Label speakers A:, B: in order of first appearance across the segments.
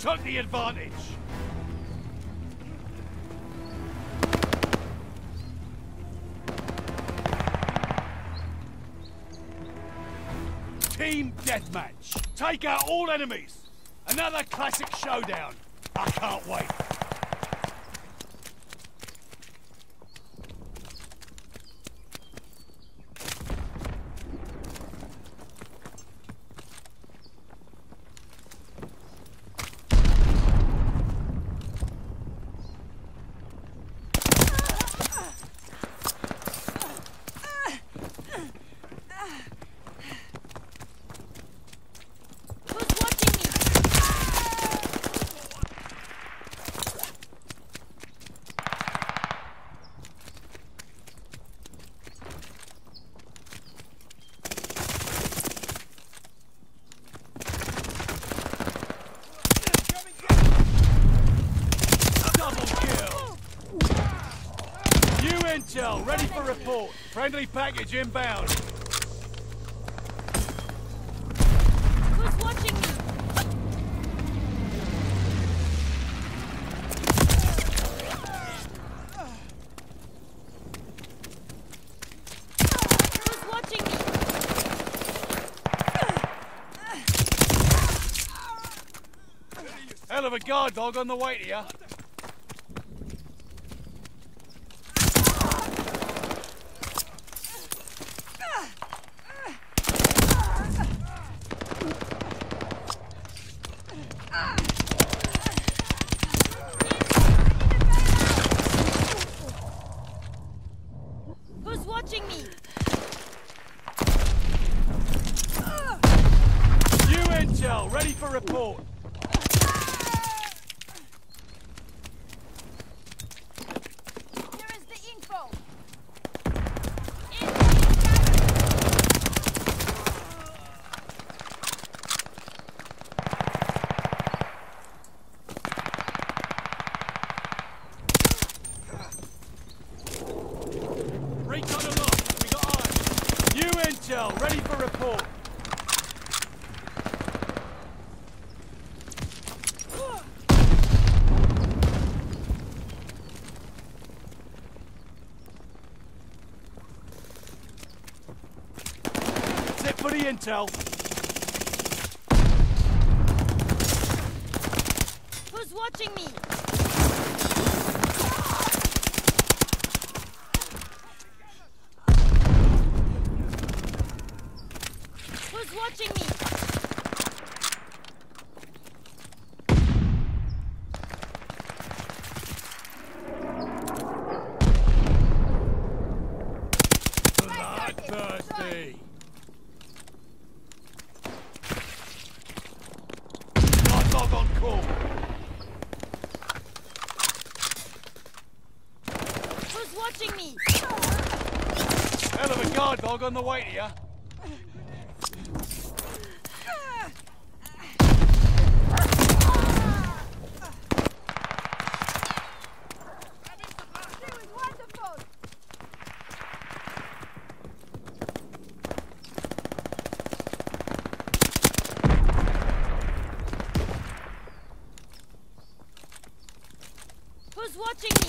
A: took the advantage. Team Deathmatch. Take out all enemies. Another classic showdown. I can't wait.
B: Who's watching me?
A: Double kill. Intel, ready for report. Friendly package inbound.
B: Who's watching me? Who's watching me?
A: Hell of a guard dog on the way to you.
B: Who's watching me?
A: Intel, ready for report.
B: Here is the info.
A: Recon aloft. We got eyes. New intel, ready for report. For the intel.
B: Who's watching me? Who's watching me?
A: Bloodthirsty. Guard dog on call.
B: Who's watching me?
A: Hell of a guard dog on the way to you.
B: Who's watching me?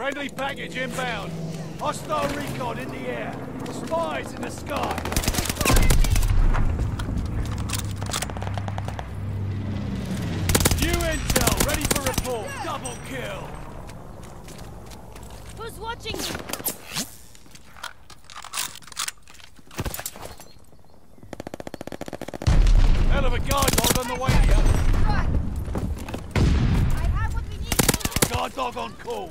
A: Friendly package inbound. Hostile recon in the air. Spies in the sky. New intel ready for report. Double kill.
B: Who's watching
A: you? Hell of a guard dog on the way here. Guard dog on call.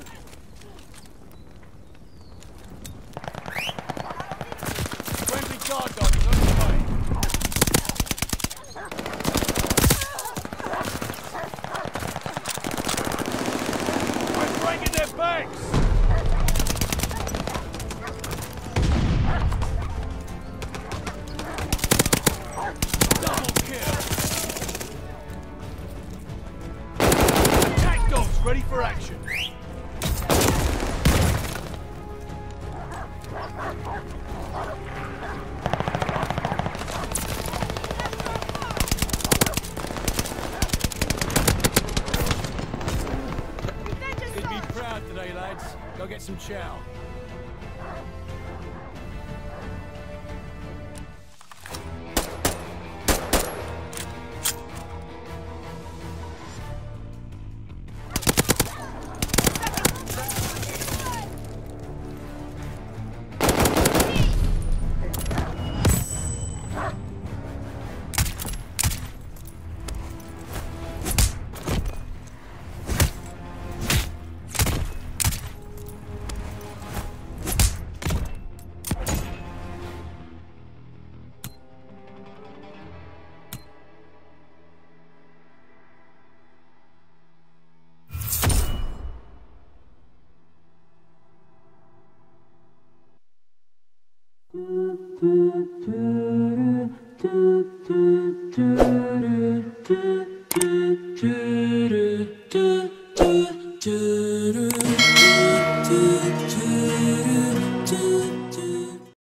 A: Their backs! Double kill! Attack dogs ready for action! Go get some chow.
C: Do